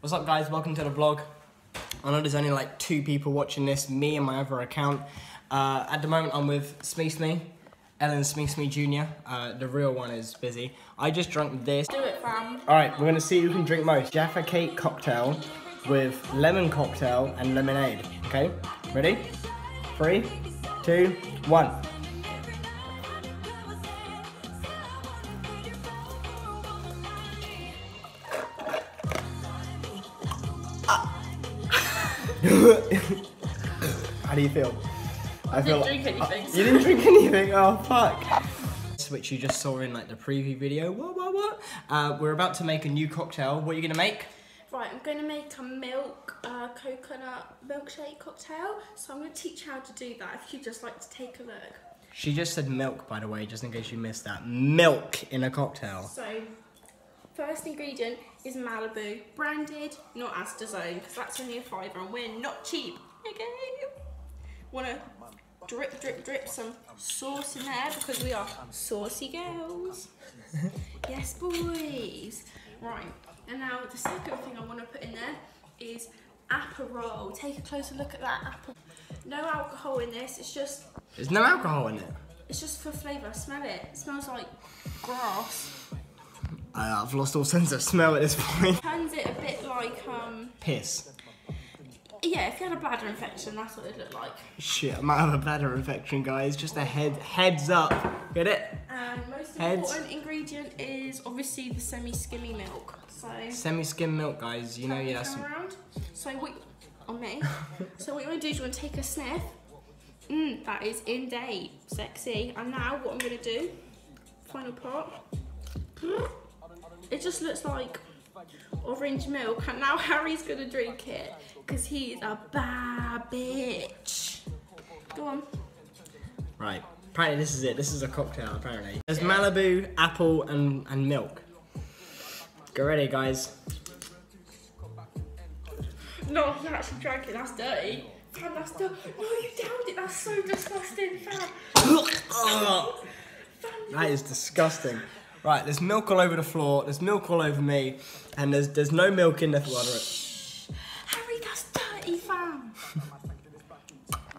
What's up guys, welcome to the vlog. I know there's only like two people watching this, me and my other account. Uh, at the moment I'm with Smeesme, Ellen Smeesme Jr. Uh, the real one is busy. I just drank this. Do it, fam. Alright, we're gonna see who can drink most. Jaffa Cake cocktail with lemon cocktail and lemonade. Okay, ready? Three, two, one. How do you feel? I, didn't drink anything, You didn't drink anything? Oh fuck. Which you just saw in like the preview video. What, what, what? Uh, we're about to make a new cocktail. What are you gonna make? Right, I'm going to make a milk uh, coconut milkshake cocktail. So I'm going to teach you how to do that if you'd just like to take a look. She just said milk, by the way, just in case you missed that. Milk in a cocktail. So, first ingredient is Malibu, branded, not Asda's own, because that's only a fiver and we're not cheap. Okay. Want to drip, drip, drip some sauce in there because we are saucy girls. yes, boys. Right, and now the second thing I want to put in there is Aperol. Take a closer look at that apple. No alcohol in this. It's just There's no alcohol in it. it's just for flavour. Smell it. It smells like grass. Uh, I've lost all sense of smell at this point. Turns it a bit like um Piss. yeah, if you had a bladder infection, that's what it looked like. Shit, I might have a bladder infection, guys. Just a head, heads up. Get it? And most Heads. important ingredient is obviously the semi-skimmy milk. So Semi-skim milk, guys. You know, yeah, around. So what on me? so what you want to do is you want to take a sniff. Mmm, that is in date, sexy. And now what I'm gonna do? Final part. It just looks like orange milk, and now Harry's gonna drink it because he's a bad bitch. Go on. Right. Apparently this is it. This is a cocktail, apparently. There's Malibu, apple, and, and milk. Get ready, guys. No, you actually drank it. That's dirty. Fam, that's dirty. No, you downed it. That's so disgusting, fam. That is disgusting. Right, there's milk all over the floor, there's milk all over me, and there's there's no milk in the water. Harry, that's dirty, fam.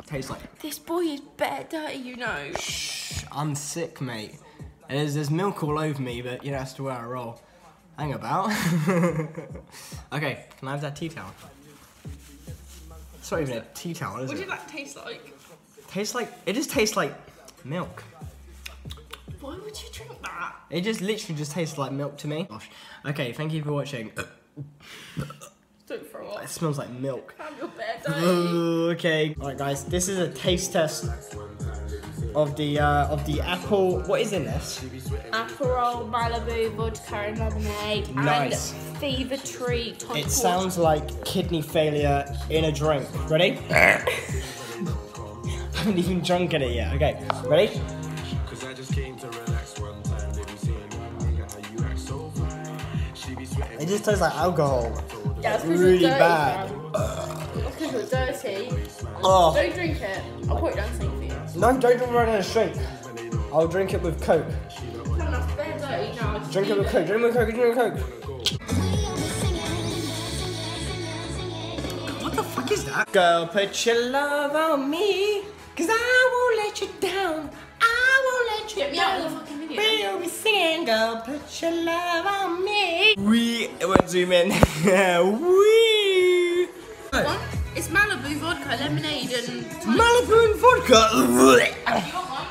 Tastes like This boy is better dirty, you know. Shh, I'm sick, mate. And there's, there's milk all over me, but you know, that's the way I roll. Hang about. okay, can I have that tea towel? It's not even a tea towel, is What it? did that taste like? Tastes like, it just tastes like milk. Why would you drink that? It just literally just tastes like milk to me. Gosh. Okay, thank you for watching. Don't throw It smells like milk. Better dirty. Ooh, okay. Alright guys, this is a taste test of the uh, of the apple. What is in this? Aperol, Malibu, vodka and lemonade. Nice. And fever tree. It sounds like kidney failure in a drink. Ready? I haven't even drunk in it yet. Okay, ready? It just tastes like alcohol. Yeah, it's 'cause really you're bad. fam. That's because you're dirty. Oh Don't drink it. I'll put it down safe for you. no! Don't drink it in a straight. I'll drink it with Coke. Fam, that's bare dirty now. Just Drink it with Coke. Drink it with Coke. Drink it with Coke. What the fuck is that? Girl, put your love on me, cause I won't let you down. Girl, put your love on me. We, it won't zoom in. we. It's Malibu, vodka, lemonade, and. Malibu and vodka. You want one?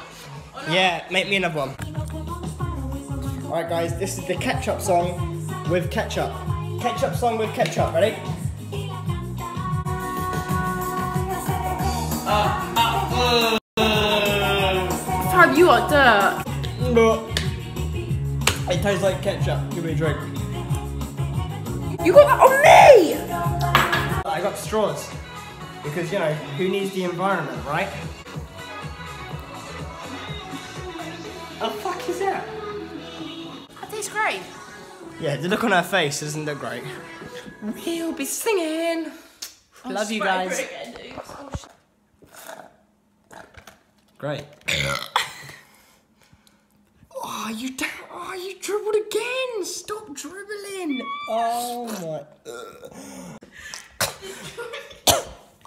Or not? yeah, make me another one. Alright guys, this is the ketchup song with ketchup. Ketchup song with ketchup, ready? Fam, you are dirt. It tastes like ketchup. Give me a drink. You got that on me! I got straws. Because, you know, who needs the environment, right? The fuck is that? That tastes great. Yeah, the look on her face doesn't look great. We'll be singing. Love you guys. for it again, dude. Oh, sh- Great. oh, you don't. Oh, you dribbled again. Stop dribbling. Oh my.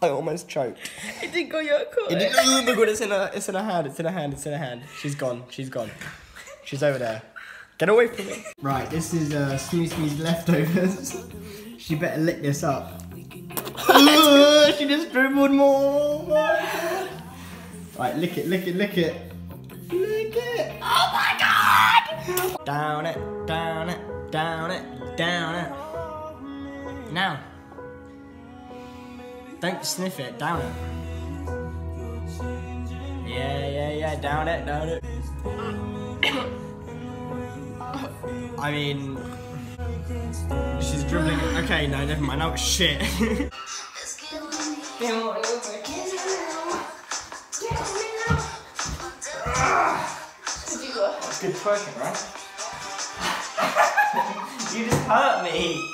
I almost choked. It didn't go your court. It did- oh my god, it's in her, it's in her hand, it's in her hand, it's in her hand. She's gone, she's gone. She's over there. Get away from me. Right, this is uh, Smee Smee's leftovers. she better lick this up. Ugh, she just dribbled more. Right, lick it, lick it, lick it. Lick it. Oh my god! Down it, down it, down it, down it. Now. Don't sniff it, down it. Yeah, yeah, yeah, down it, down it. I mean, she's dribbling. Okay, no, never mind. Oh shit. That's good twerking, right? you just hurt me.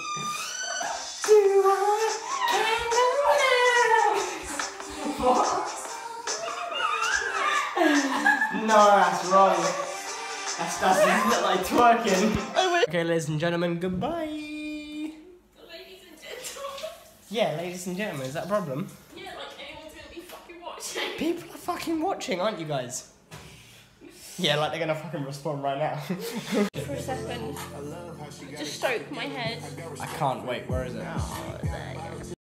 No, that's wrong. That's, that doesn't look like twerking. Okay, ladies and gentlemen, goodbye. Ladies and gentlemen. Yeah, ladies and gentlemen, is that a problem? Yeah, like anyone's gonna be fucking watching. People are fucking watching, aren't you guys? Yeah, like they're gonna fucking respond right now. For a second. Just stroke my head. I can't wait, where is it? Oh, there you go.